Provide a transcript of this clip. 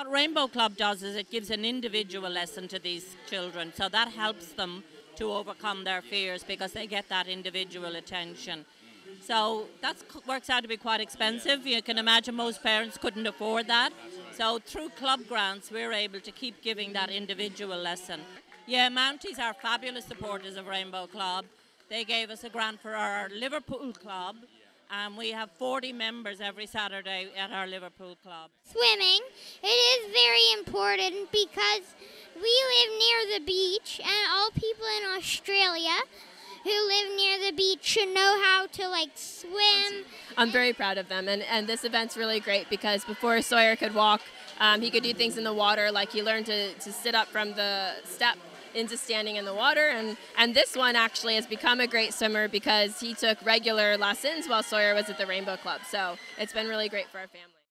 What Rainbow Club does is it gives an individual lesson to these children, so that helps them to overcome their fears because they get that individual attention. So that works out to be quite expensive. You can imagine most parents couldn't afford that. So through club grants, we're able to keep giving that individual lesson. Yeah, Mounties are fabulous supporters of Rainbow Club. They gave us a grant for our Liverpool club, and we have 40 members every Saturday at our Liverpool club. Swimming, it is very important because we live near the beach, and all people in Australia who live near the beach should know how to like swim. I'm very proud of them, and, and this event's really great because before Sawyer could walk, um, he could do things in the water, like he learned to, to sit up from the step into standing in the water. And and this one actually has become a great swimmer because he took regular lessons while Sawyer was at the Rainbow Club. So it's been really great for our family